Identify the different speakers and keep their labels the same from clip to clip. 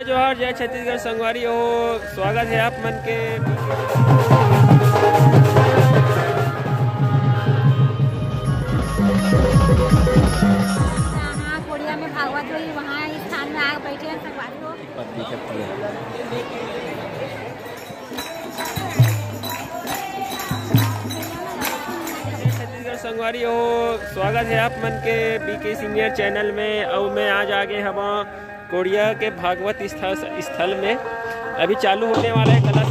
Speaker 1: जोहार जय छत्तीसगढ़ संगवारी हो स्वागत है आप मन के।
Speaker 2: हाँ में भागवत हुई वहाँ स्थान में आग बैठे हैं संगवारी हो
Speaker 1: छत्तीसगढ़ संगवारी हो स्वागत है आप मन के। बीके सीनियर चैनल में और मैं आज आगे हम कोरिया के भागवत स्थल स्थल में अभी चालू होने वाला है कलश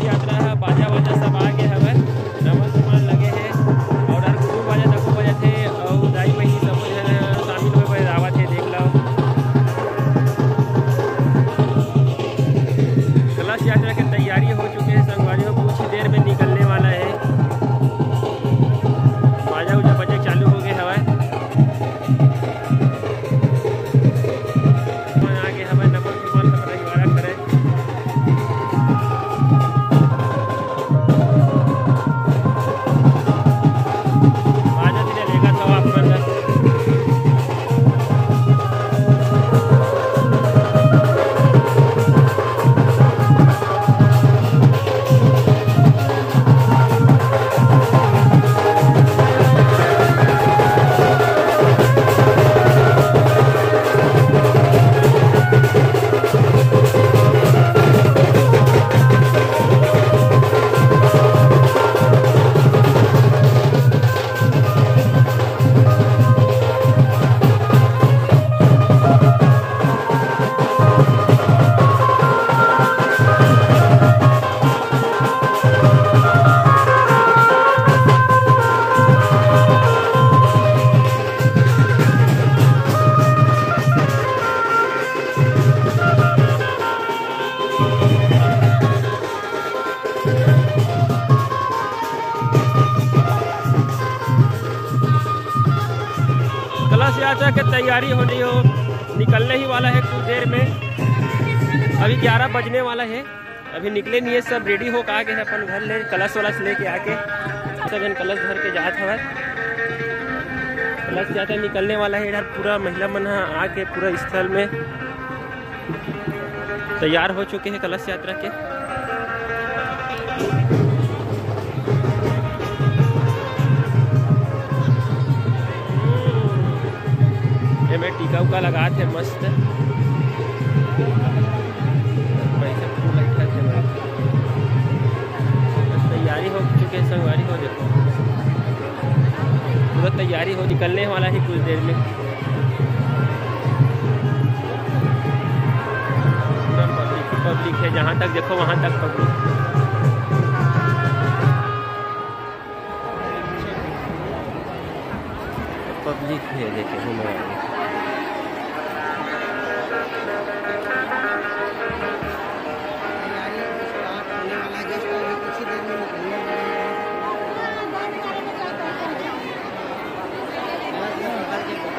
Speaker 1: यात्रा की तैयारी हो रही हो, निकलने ही वाला है कुछ देर में। अभी 11 बजने वाला है। अभी निकले नहीं है, सब रेडी हो के है अपन घर ले, कलश वलश लेके आके। सब जन कलश भर के जात हवा कलश यात्रा निकलने वाला है, इधर पूरा महिला मन आके पूरा स्थल में तैयार हो चुके हैं कलश यात्रा के। ये मैं टीका उका लगा थे, मस्त। बस तैयारी हो चुके संगवारी हो देखो। पूरा तैयारी हो, निकलने वाला है कुछ देर में। पब्लिक है, जहाँ तक देखो, वहाँ तक पब्लिक पब्लिक है, देखे घूमने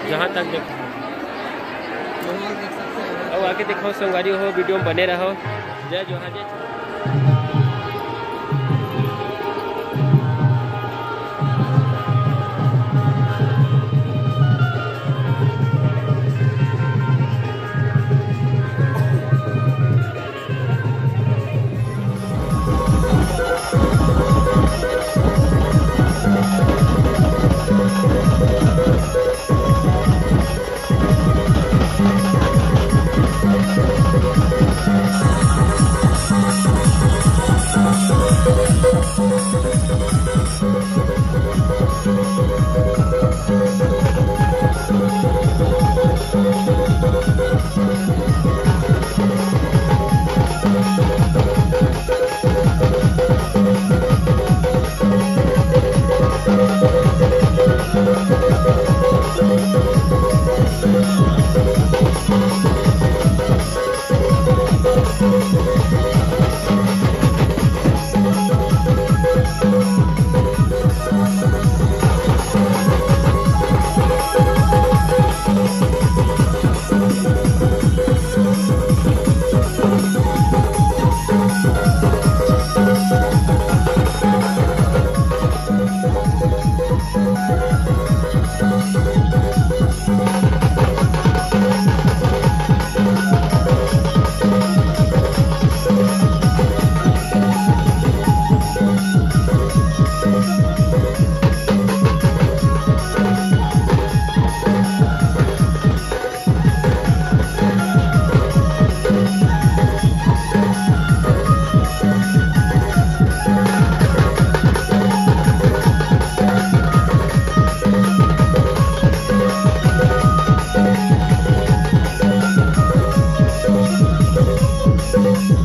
Speaker 1: जहाँ तक देखो और आगे देखो संगवारी हो, वीडियो में बने रहो। जय जोहार, जय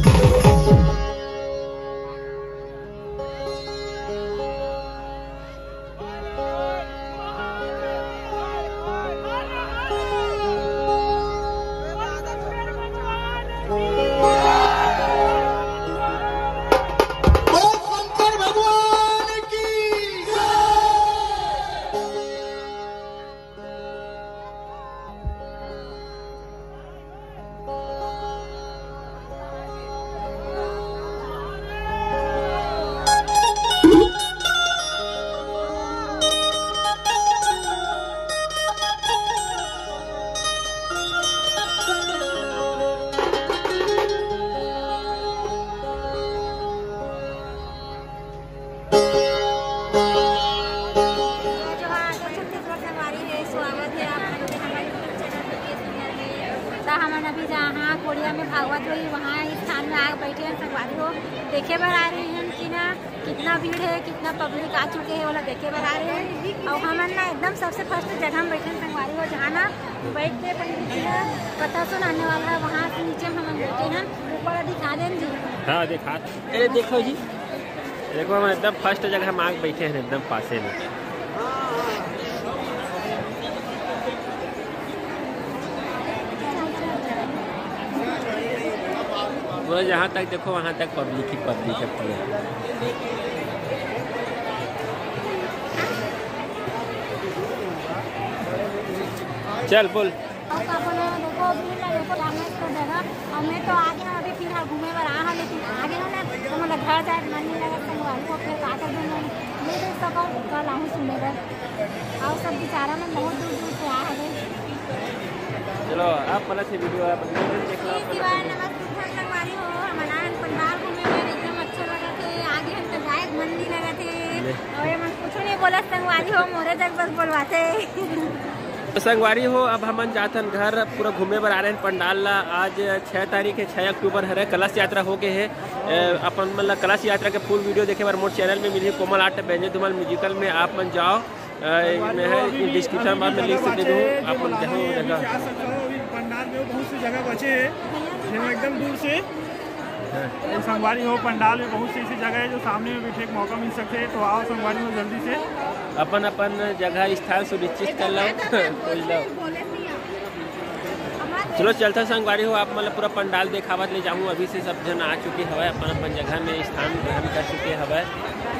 Speaker 3: बोल
Speaker 2: देखे बार आ रहे हैं कि ना कितना भीड़ है कितना पब्लिक आ चुके हैं वाला देखे बार आ रहे हैं। और हम ना एकदम सबसे फ़र्स्ट जगह में बैठे संगवारी हो जहाँ ना बैठ के पंडित जी आने कथा सुनाने वाला है वहाँ से नीचे हम बैठे हैं। ऊपर दिखा दें जी।
Speaker 1: हाँ दिखा। अरे देखो जी। देखो हम एकदम फ़र्स्ट जगह हम आग बैठे हैं एकदम पासे में। वो जहाँ तक देखो वहाँ तक पब्लिक ही। पब्लिक है पूरा चल बोल
Speaker 2: तो आगे अभी फ़िलहाल घूमे पर आ हम लेकिन आगे ना तो मतलब घर जाए मन नहीं लगा संगवारी को फिर का कर दूँगा मैं देख सको कल आऊँ सुनने पर और सब बेचारा में बहुत दूर दूर से आ
Speaker 1: चलो आप मतलब से वीडियो आप
Speaker 2: थे और ये मन कुछ नहीं बोला संगवारी हो मोरे तक बस बोलवाते
Speaker 1: तो संगवारी हो अब हमन जाथन घर पूरा घूमे बर आ रहे हैं पंडाल ला आज छः तारीख है छः अक्टूबर हरे कलश यात्रा हो के है अपन मतलब कलश यात्रा के फुल वीडियो देखे बार मोर चैनल में मिली कोमल आर्ट बेंजे धुमल म्यूजिकल में आप मन जाओ में है डिस्क्रिप्शन बाद में लिंक से दे दूँ आप मन देखो जगह
Speaker 4: पंडाल में बहुत सी जगह बचे हैं एकदम दूर से तो संगवारी हो पंडाल में बहुत सी ऐसी जगह है जो सामने में बैठने का मौका मिल सकते हैं तो आओ संगवारी हो जल्दी से।
Speaker 1: अपन अपन जगह स्थान सुनिश्चित कर लो। चलो चलता संगवारी हो आप मतलब पूरा पंडाल देखावत ले जाऊँ। अभी से सब जन आ चुके हवे अपन अपन जगह में स्थान ग्रहण कर चुके हवा।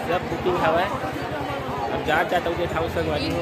Speaker 1: सब बुकिंग हवे। अब जा जाता हूँ देखाऊँ संगवारी हो।